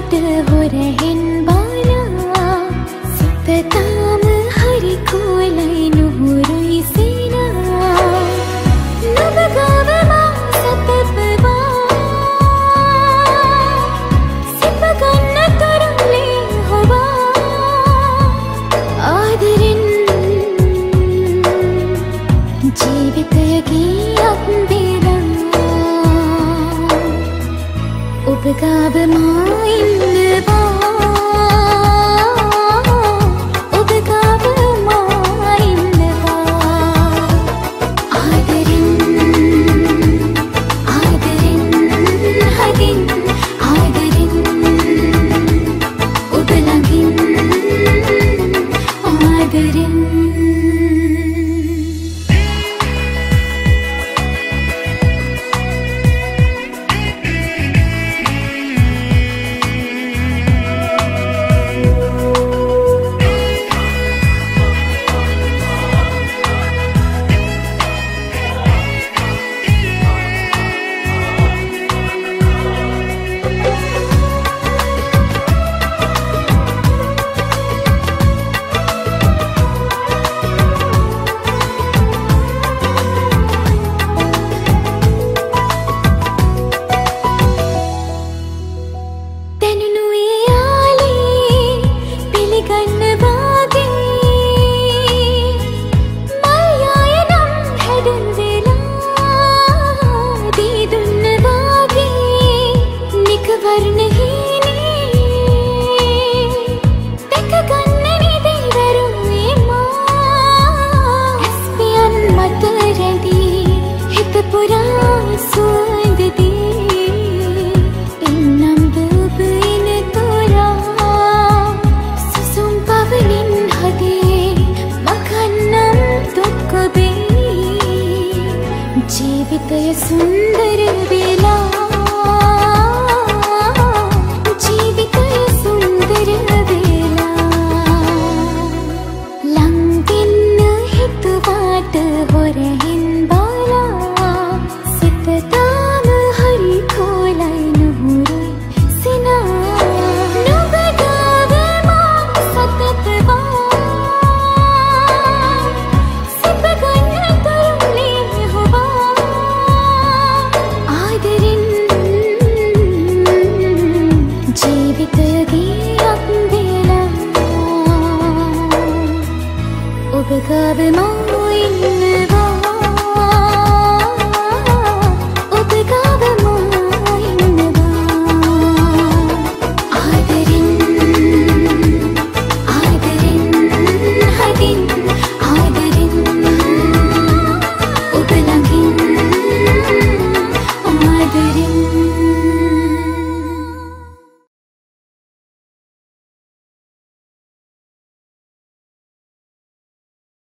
මට හොරහෙන් බාලා සිතතාම හරි කෝලයි නුහුරුයි සිනා. නබගාව මං සතපවා. සිපගන්න කරුලේ හොවා. ආදරෙන් ජීවිතයගේ കർഗാവ് മായിന്ന് പോ सुन्दर बला Además, muy nevado.